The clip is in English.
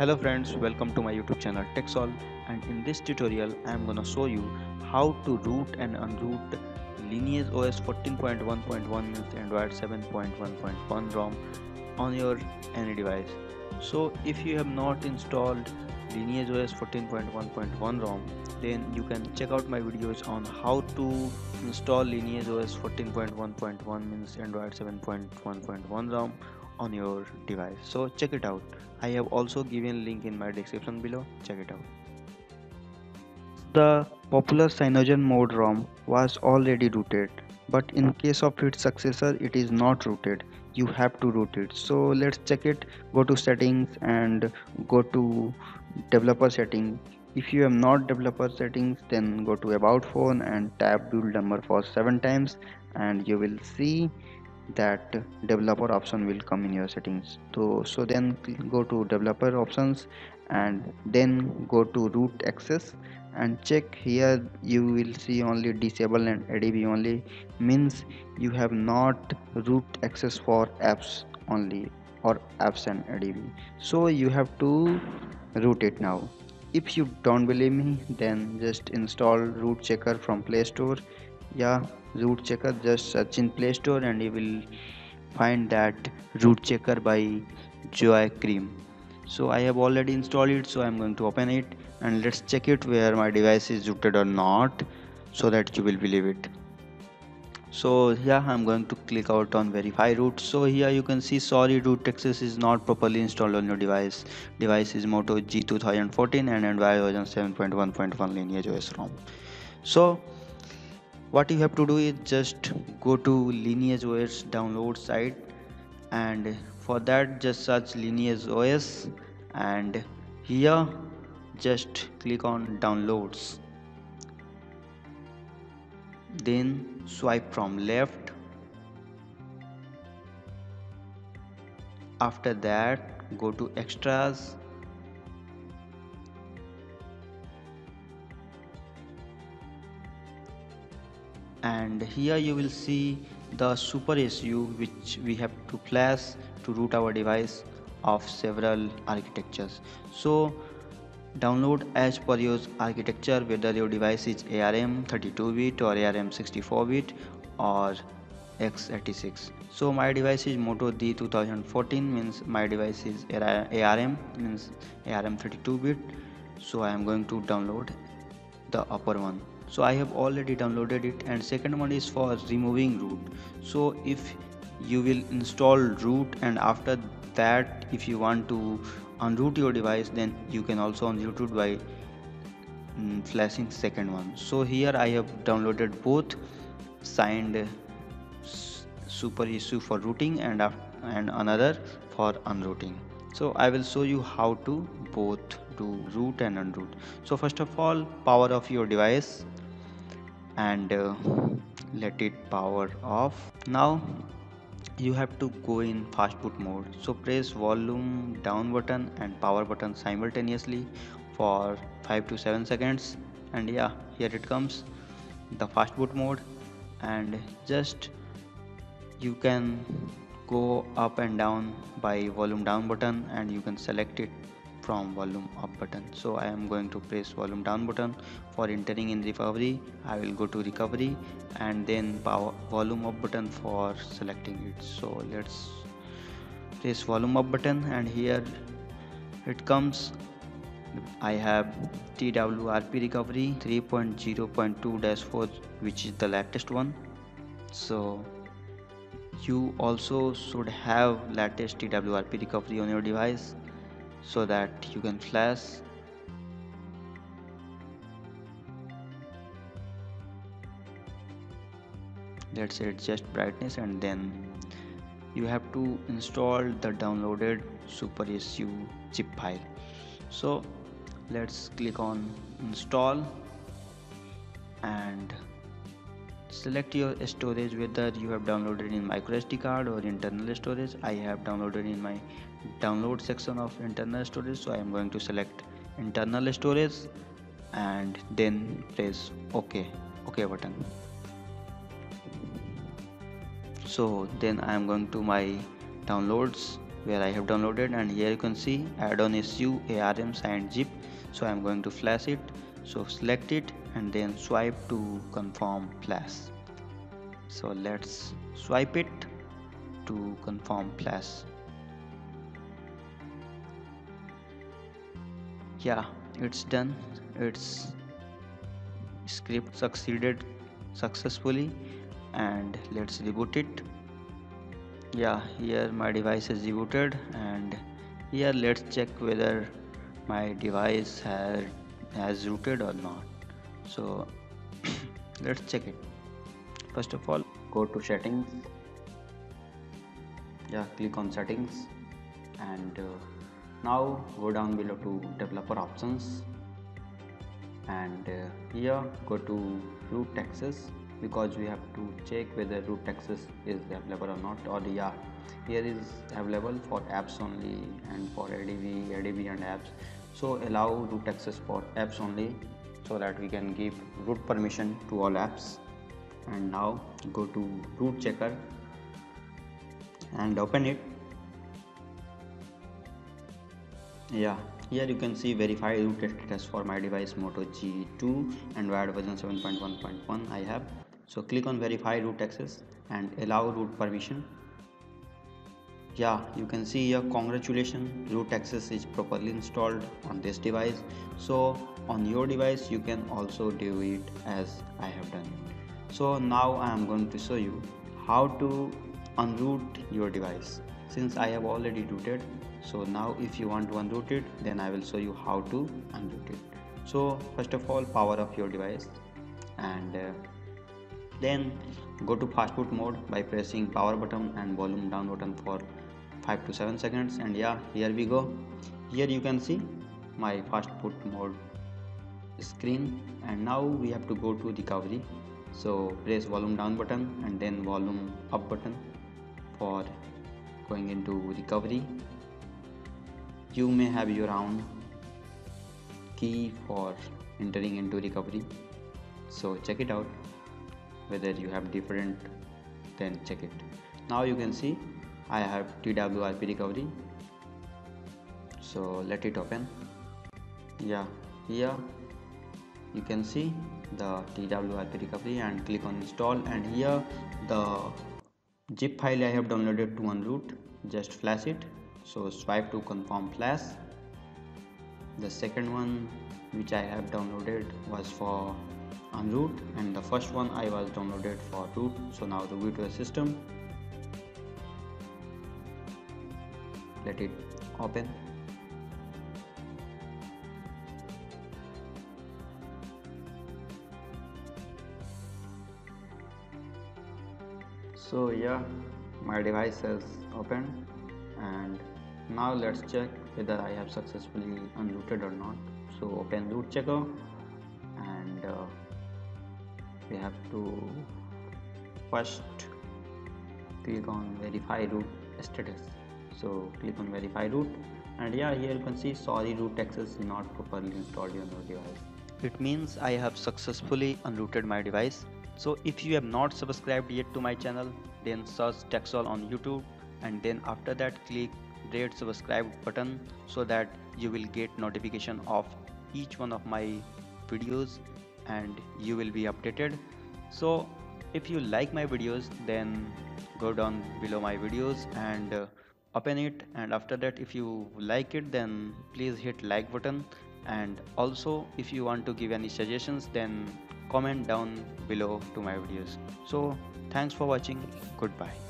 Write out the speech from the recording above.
hello friends welcome to my youtube channel TechSoul and in this tutorial i am gonna show you how to root and unroot lineage os 14.1.1 means android 7.1.1 rom on your any device so if you have not installed lineage os 14.1.1 rom then you can check out my videos on how to install lineage os 14.1.1 means android 7.1.1 rom on your device. So check it out. I have also given link in my description below. Check it out. The popular CyanogenMod rom was already rooted but in case of its successor it is not rooted. You have to root it. So let's check it. Go to settings and go to developer setting if you have not developer settings then go to about phone and tap build number for seven times and you will see that developer option will come in your settings. So so then go to developer options and then go to root access and check here you will see only disable and adb only. Means you have not root access for apps only or apps and adb so you have to root it now. If you don't believe me then just install root checker from play store. Yeah root checker just search in play store and you will find that root checker by joeykrim. So i have already installed it so i'm going to open it and let's check it where my device is rooted or not so that you will believe it. So here i'm going to click out on verify root so here you can see sorry root access is not properly installed on your device. Device is moto g 2014 and android version 7.1.1 lineage os rom. So what you have to do is just go to lineage os download site and for that just search lineage os and here just click on downloads. Then swipe from left. After that go to extras and here you will see the super SU which we have to flash to root our device of several architectures. So download as per your architecture whether your device is ARM 32-bit or ARM 64-bit or x86 so my device is Moto G 2014 means my device is ARM means ARM 32-bit so I am going to download the upper one so i have already downloaded it and second one is for removing root. So if you will install root and after that if you want to unroot your device then you can also unroot it by mm, flashing second one. So here i have downloaded both signed super SU for rooting and and another for unrooting. So i will show you how to both do root and unroot. So first of all power off your device and uh, let it power off. Now you have to go in fast boot mode. So press volume down button and power button simultaneously for 5 to 7 seconds. And yeah here it comes the fast boot mode. And just you can go up and down by volume down button and you can select it from volume up button. So I am going to press volume down button. For entering in recovery I will go to recovery and then power volume up button for selecting it. So let's press volume up button and here it comes. I have TWRP recovery 3.0.2-4 which is the latest one. So you also should have latest TWRP recovery on your device so that you can flash. Let's adjust brightness and then you have to install the downloaded super SU zip file. So let's click on install and select your storage whether you have downloaded in micro SD card or internal storage. I have downloaded in my download section of internal storage. So I am going to select internal storage and then press ok ok button. So then I am going to my downloads where I have downloaded and here you can see addonsu ARM signed zip. So I'm going to flash it. So select it and then swipe to confirm flash. So let's swipe it to confirm flash yeah it's done. Its script succeeded successfully and let's reboot it. Yeah here my device is rebooted and here let's check whether my device has has rooted or not. So let's check it. First of all go to settings. Yeah click on settings and uh, now go down below to developer options. And uh, here go to root access because we have to check whether root access is available or not. Or the yeah here is available for apps only and for adb adb and apps. So allow root access for apps only so that we can give root permission to all apps. And now go to root checker and open it yeah. Here you can see verify root status for my device moto g2 and android version 7.1.1 i have. So click on verify root access and allow root permission. Yeah you can see here congratulations root access is properly installed on this device. So on your device you can also do it as i have done. So now i am going to show you how to unroot your device. Since i have already rooted so now if you want to unroot it then i will show you how to unroot it. So first of all power off your device and uh, then go to fast boot mode by pressing power button and volume down button for 5 to 7 seconds. And yeah here we go. Here you can see my fast boot mode screen. And now we have to go to recovery. So press volume down button and then volume up button for going into recovery you may have your own key for entering into recovery. So check it out whether you have different then check it. Now you can see I have TWRP recovery. So let it open. Yeah here you can see the TWRP recovery and click on install. And here the zip file I have downloaded to unroot just flash it so swipe to confirm flash the second one which I have downloaded was for unroot and the first one I was downloaded for root. So now the virtual system. Let it open. So yeah my device has opened and now let's check whether I have successfully unrooted or not. So open root checker and uh, we have to first click on verify root status. So click on verify root and yeah here you can see sorry root access is not properly installed on your device. It means i have successfully unrooted my device. So if you have not subscribed yet to my channel then search TechSoul on youtube and then after that click red subscribe button so that you will get notification of each one of my videos and you will be updated. So if you like my videos then go down below my videos and uh, open it. And after that if you like it then please hit like button. And also if you want to give any suggestions then comment down below to my videos. So thanks for watching. Goodbye